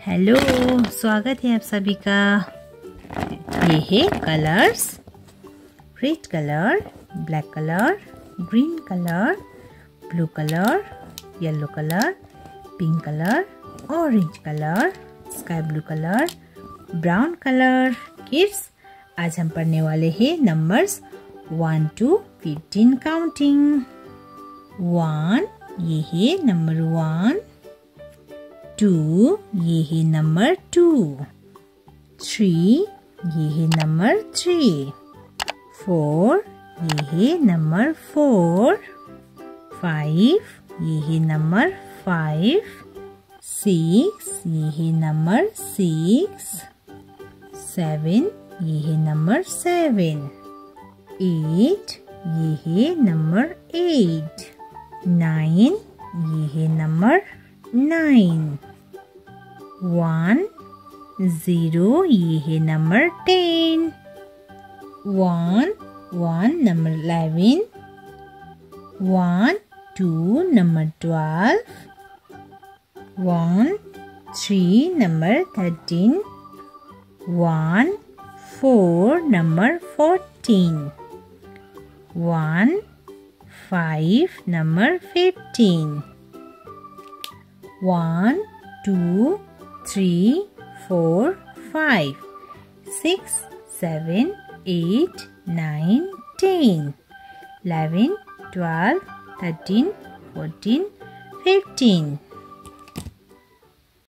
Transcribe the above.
Hello, स्वागत है आप सभी का। ये है colours, red colour, black colour, green colour, blue colour, yellow colour, pink colour, orange colour, sky blue colour, brown colour. Kids, आज हम पढ़ने वाले हैं numbers one, two, fifteen counting. One, ये है नंबर वन। टू, ये है नंबर टू। थ्री, ये है नंबर थ्री। फोर, ये है नंबर फोर। फाइव, ये है नंबर फाइव। सिक्स, ये है नंबर सिक्स। सेवन, ये है नंबर सेवन। एट, ये है नंबर एट। नाइन, ये है नंबर नाइन। वन ज़ीरो, ये है number ten. One one number eleven. One, two number twelve. One, three number thirteen. One, four number fourteen. One, five number fifteen. One, two 3, 4, 5, 6, 7, 8, 9, 10, 11, 12, 13, 14, 15.